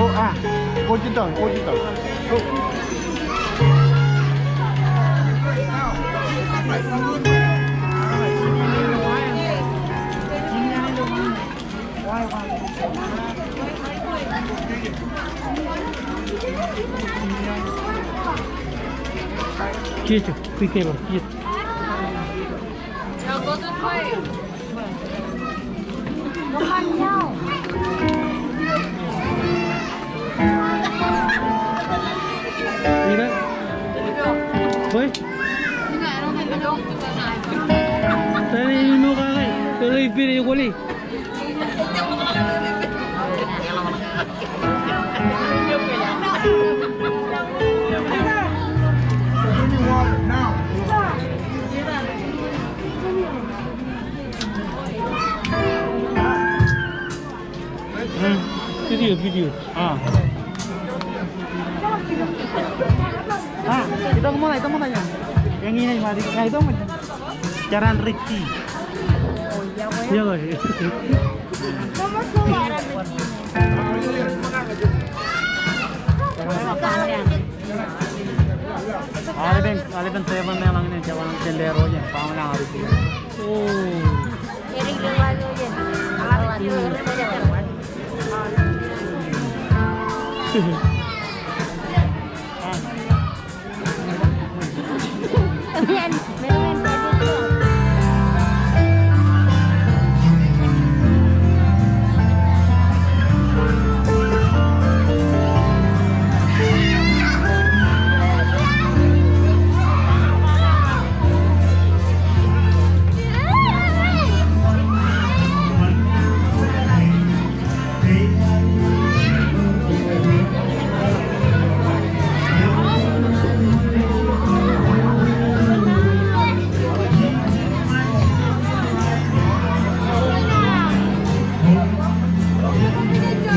我啊，我知道，我知道。Чичик, пикай вам, чичик. Я буду твоей. Ну, понял. Mira. Oi? Tani nuka kai, kalau ibir yang kuli. Video video. Ah. Ah, kita mau itu mau tanya. Yang ini mari nah itu mau Jaran Ricky. Ya guys. Ada ben, ada ben saya pun yang ini jalan jendela roja, paman yang harus itu. Oh. 谢谢。